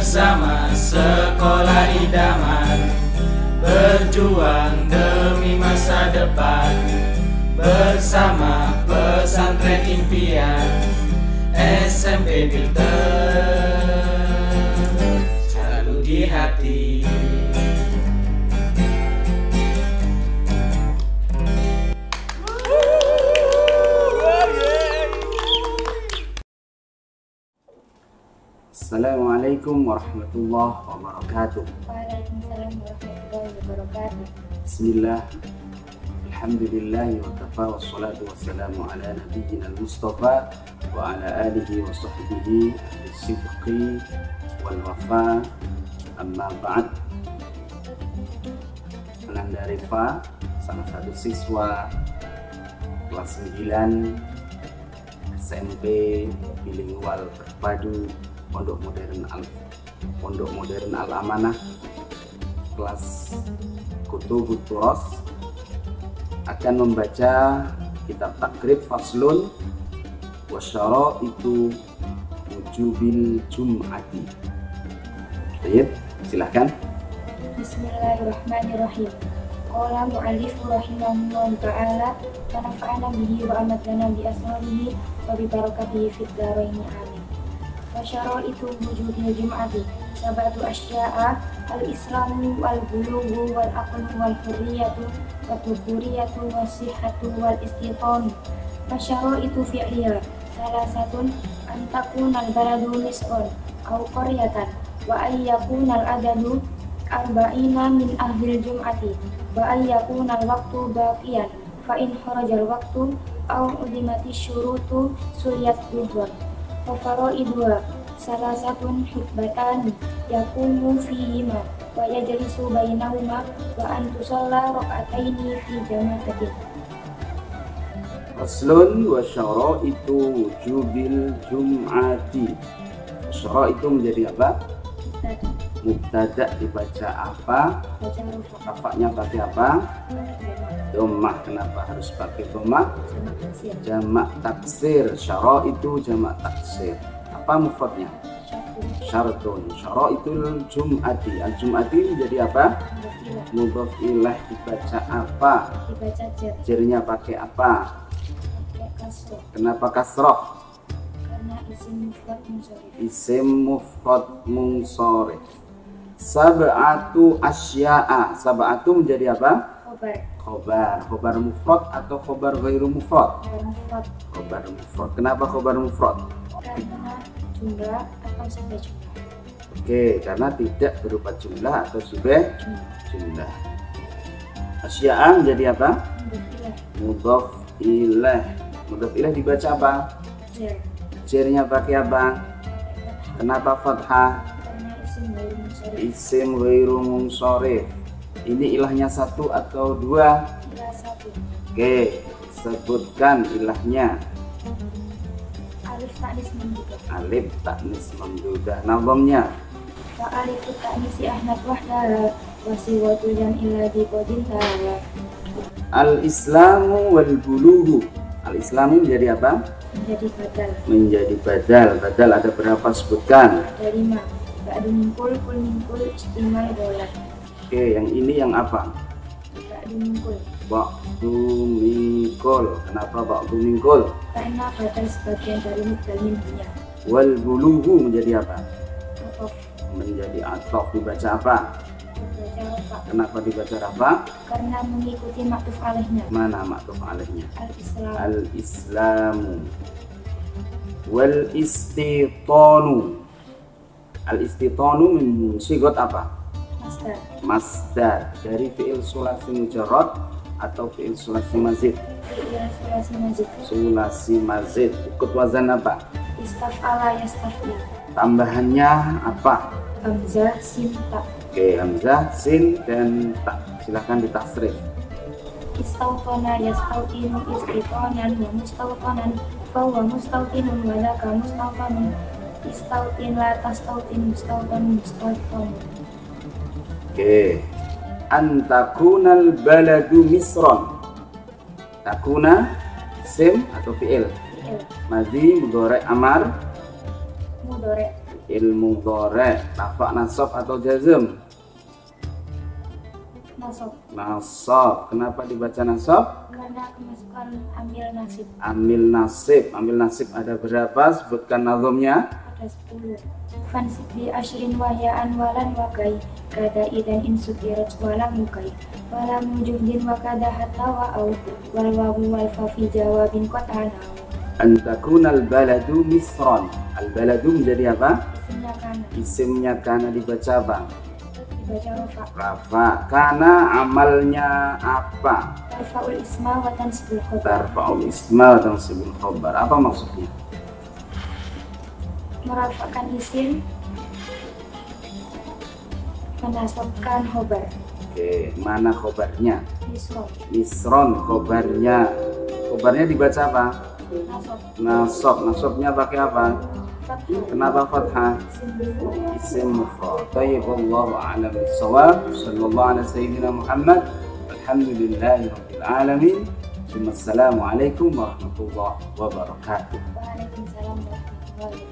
bersama sekolah idaman. Berjuang demi masa depan. Bersama pesantren impian. SMP Filter. Selalu di hati Assalamualaikum warahmatullahi wabarakatuh. Waalaikumsalam warahmatullahi wabarakatuh. Bismillah. Alhamdulillah wa kafa wa salatu wa salamu ala nabiyyina al-mustafa wa ala alihi wa sahbihi ahli sidqi wal wafa amma ba'd Ananda Rifa salah satu siswa kelas 9 SMP bilingual terpadu Pondok Modern Al Pondok Modern Al Amanah kelas Kutubut Turos akan membaca kitab takrib faslun wasyara itu wujubil jum'ati Baik, silahkan Bismillahirrahmanirrahim. Qala mu'allif rahimahullah ta'ala wa nafa'ana bihi wa amatana bi asma'ihi wa bi barakatihi fid dharaini amin. Wa syara'itu wujudil jum'ati sabatu asya'a al-islamu wal bulughu wal aqlu wal hurriyatu wa tuburiyatu wa sihhatu wal istitanu wa syara'itu fi'liya salah satun antakun al-baladu misqon au qaryatan wa ayyakuna al-adadu arba'ina min ahlil jum'ati wa ayyakuna al-waqtu baqiyan duhur wa faraiduha salasatun hikbatan yakumu fihima wa yajlisu bainahuma wa an tusalla raka'ataini fi jama'atin Faslun wa itu wujubil jum'ati Syara itu menjadi apa? Mubtada dibaca apa? Rafaknya pakai apa? Domah Kenapa harus pakai domah? Jamak taksir Syara itu jamak taksir Apa mufradnya? Syaratun Syara itu jum'ati Al-jum'ati menjadi apa? Mudhaf ilaih dibaca apa? dibaca jer Jirnya pakai apa? pakai kasroh Kenapa kasroh? karena isim mufrad munsharif Isim mufrad munsharif Sab'atu asya'a Sab'atu menjadi apa? khobar Khobar Khobar mufrad atau khobar ghairu mufrad? khobar mufrad Kenapa khobar mufrad? karena jumlah atau sampai jumlah Oke, karena tidak berupa jumlah atau subeh jumlah jumlah Asya'a menjadi apa? berfilah Mudhaf ilaih Mudhaf ilaih dibaca apa? jer Jirnya pakai apa? Kenapa fathah? isim ghairu munsharif Ini ilahnya satu atau dua? ilah satu. Oke, sebutkan ilahnya. Alif taknis membuka Alif taknis memdudah Nazamnya fa alif taknisi ahmad wahdaha wasiwatu dan illa di kodin Al-Islamu wal bulughu Al-Islamu menjadi apa? menjadi badal. Menjadi badal. Badal ada berapa? Sebutkan? ada lima. Ba'du mingkul kul mingkul istimal dolar Oke, yang ini yang apa? Ba'du mingkul Kenapa ba'du mingkul? karena badal sebagian dari mudal Wal bulughu menjadi apa? atau Menjadi atof dibaca apa? dibaca rafa Kenapa dibaca rafa? karena mengikuti maktuf alihnya Mana maktuf alihnya? al-islam Al-Islamu Wal istitanu Al-istitanu min sigot apa? Masdar Masdar Dari fi'il sulasi mujarrad Atau fi'il sulasi mazid? Fi'il sulasi mazid. Sulasi mazid. Ikut wazan apa? istaf'ala yastaf'il Tambahannya apa? hamzah sin ta Oke, Hamzah, Sin, dan Tak. Silahkan ditasrif. Istautona yastautinu istitonan wa mustautonan fahuwa mustautinun wa laka mustautonun istautin la tastautin mustauton mustauton Oke Antakunal baladu misron Takuna Sim atau fi'il fi'il Madhi, mudhari, amar mudore Fi'il mudhari. Rafa nasab atau jazm? Nasab. Nasab. Kenapa dibaca nasab? Karena kemasukan ambil nasib Amil nasib. Amil nasib ada berapa? Sebutkan nazamnya. Ada 10. Fansib bi ashrin wahyaan walan wakai kada idan insutirat walam mukai walam wujudin wa kada hatta wa au wal wawu wal jawabin qad anau An takunal baladu misron. Al baladu menjadi apa? isimnya kana Isimnya karena dibaca apa? dibaca rafa Rafa. Karena amalnya apa? tarfaul isma wa tansibul khobar Tarfa'ul isma dan sibil khobar. Apa maksudnya? Merafakan isim menasabkan khobar Oke, mana khobarnya? isro Misron khobarnya. Khobarnya dibaca apa? nasab Nasab. Nasabnya pakai apa? fathah Kenapa fathah? isim mufrad. Tayyib Allahu a'lam bis-shawab. Sallallahu ala sayyidina Muhammad. Alhamdulillahi rabbil alamin. Assalamualaikum warahmatullahi wabarakatuh. Waalaikumsalam warahmatullahi